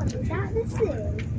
seven. 40 What is that? This is.